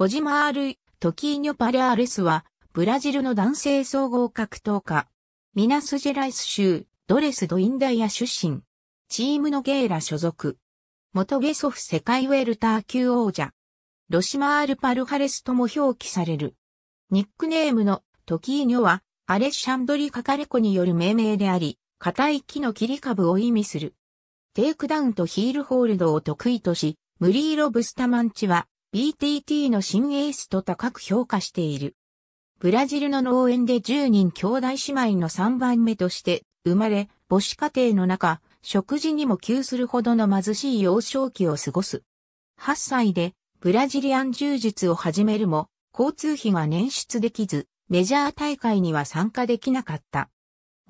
ホジマール・トキーニョ・パリャーレスは、ブラジルの男性総合格闘家。ミナスジェライス州、ドレス・ドインダイア出身。チームのゲーラ所属。元ゲソフ世界ウェルター級王者。ロシマール・パルハレスとも表記される。ニックネームのトキーニョは、アレッシャンドリ・カカレコによる命名であり、硬い木の切り株を意味する。テイクダウンとヒールホールドを得意とし、ムリーロ・ブスタマンチは BTT の新エースと高く評価している。ブラジルの農園で10人兄弟姉妹の3番目として生まれ、母子家庭の中、食事にも窮するほどの貧しい幼少期を過ごす。8歳でブラジリアン柔術を始めるも、交通費が捻出できず、メジャー大会には参加できなかった。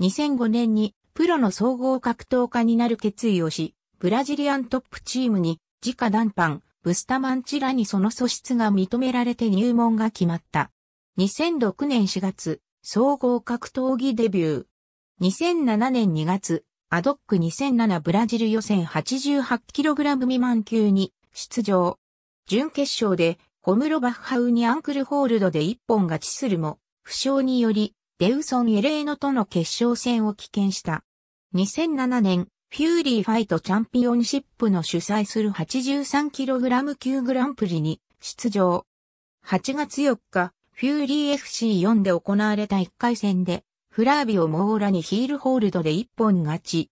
2005年にプロの総合格闘家になる決意をし、ブラジリアントップチームに直談判、ブスタマンチらにその素質が認められて入門が決まった。2006年4月、総合格闘技デビュー。2007年2月、 ADCC2007ブラジル予選 88kg 未満級に出場。準決勝でホムロバッハウにアンクルホールドで一本勝ちするも、負傷によりデウソン・エレーノとの決勝戦を棄権した。2007年、フューリーファイトチャンピオンシップの主催する 83kg 級グランプリに出場。8月4日、フューリー FC4 で行われた1回戦で、フラービオ・モーラにヒールホールドで1本勝ち。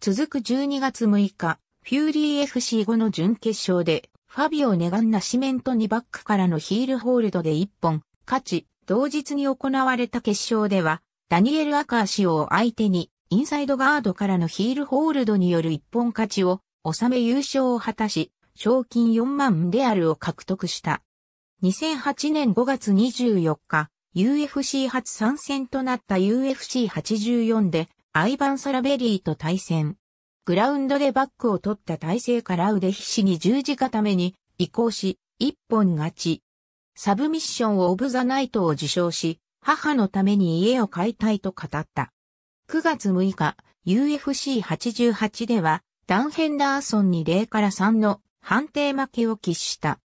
続く12月6日、フューリー FC5 の準決勝で、ファビオ・ネガンナシメントにバックからのヒールホールドで1本勝ち、同日に行われた決勝では、ダニエル・アカーシオを相手にインサイドガードからのヒールホールドによる一本勝ちを収め優勝を果たし、賞金4万レアルを獲得した。2008年5月24日、UFC 初参戦となった UFC84 で、アイバン・サラベリーと対戦。グラウンドでバックを取った体勢から腕ひしに十字固めに移行し、一本勝ち。サブミッションをオブザナイトを受賞し、母のために家を買いたいと語った。9月6日、UFC88 では、ダン・ヘンダーソンに0から3の判定負けを喫した。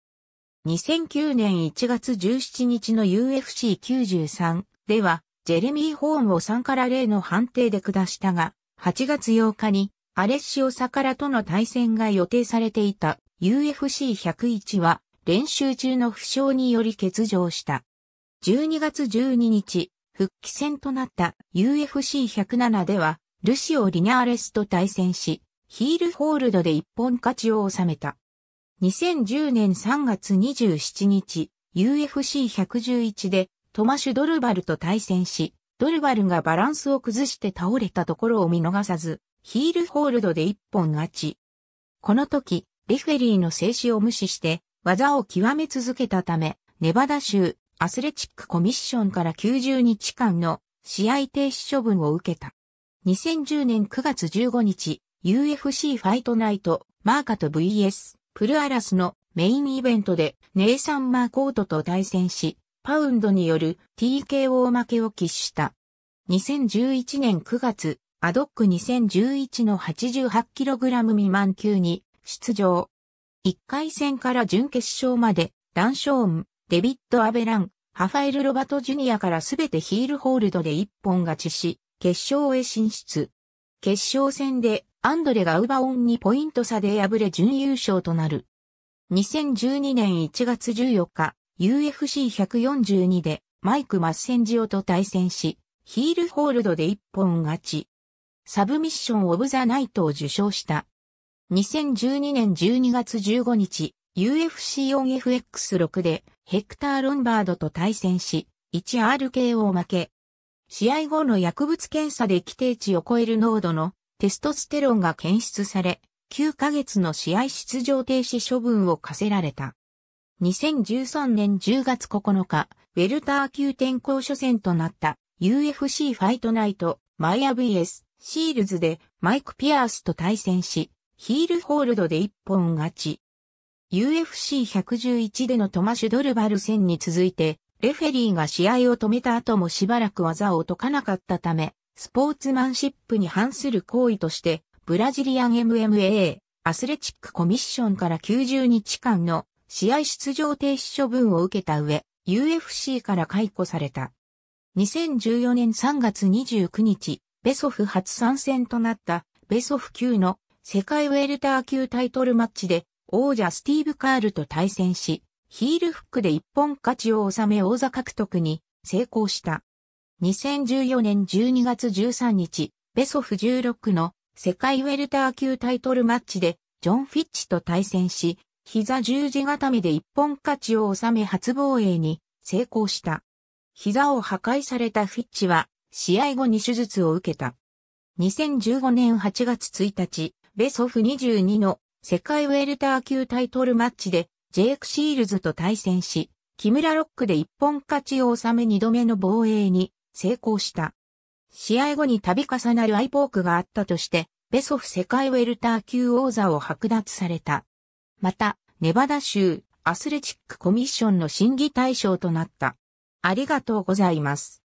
2009年1月17日の UFC93 では、ジェレミー・ホーンを3から0の判定で下したが、8月8日にアレッシオ・サカラとの対戦が予定されていた UFC101 は練習中の負傷により欠場した。12月12日、復帰戦となった UFC107 では、ルシオ・リニャーレスと対戦し、ヒールホールドで一本勝ちを収めた。2010年3月27日、UFC111 でトマシュ・ドルバルと対戦し、ドルバルがバランスを崩して倒れたところを見逃さず、ヒールホールドで一本勝ち。この時、レフェリーの静止を無視して技を極め続けたため、ネバダ州アスレチックコミッションから90日間の試合停止処分を受けた。2010年9月15日、UFC ファイトナイト、マーカト VS、プルアラスのメインイベントでネイサン・マーコートと対戦し、パウンドによる TKO 負けを喫した。2011年9月、アドック2011の 88kg 未満級に出場。1回戦から準決勝まで、ダンショーン、デビッド・アベラン、ハファエル・ロバト・ジュニアからすべてヒールホールドで一本勝ちし、決勝へ進出。決勝戦でアンドレがウバオンにポイント差で敗れ準優勝となる。2012年1月14日、UFC142 でマイク・マッセンジオと対戦し、ヒールホールドで一本勝ち。サブミッション・オブ・ザ・ナイトを受賞した。2012年12月15日、UFC4FX6 でヘクター・ロンバードと対戦し、1RK を負け。試合後の薬物検査で規定値を超える濃度のテストステロンが検出され、9ヶ月の試合出場停止処分を課せられた。2013年10月9日、ウェルター級転向初戦となった UFC ファイトナイトマイア VS シールズでマイク・ピアースと対戦し、ヒールホールドで一本勝ち。UFC111 でのトマシュ・ドルバル戦に続いて、レフェリーが試合を止めた後もしばらく技を解かなかったため、スポーツマンシップに反する行為として、ブラジリアン MMA、アスレチックコミッションから90日間の試合出場停止処分を受けた上、UFC から解雇された。2014年3月29日、ベソフ初参戦となったベソフ級の世界ウェルター級タイトルマッチで王者スティーブ・カールと対戦し、ヒールフックで一本勝ちを収め王座獲得に成功した。2014年12月13日、ベソフ16の世界ウェルター級タイトルマッチでジョン・フィッチと対戦し、膝十字固めで一本勝ちを収め初防衛に成功した。膝を破壊されたフィッチは試合後に手術を受けた。2015年8月1日、ベソフ22の世界ウェルター級タイトルマッチでジェイク・シールズと対戦し、木村ロックで一本勝ちを収め二度目の防衛に成功した。試合後に度重なるアイポークがあったとして、ベソフ世界ウェルター級王座を剥奪された。また、ネバダ州アスレチックコミッションの審議対象となった。ありがとうございます。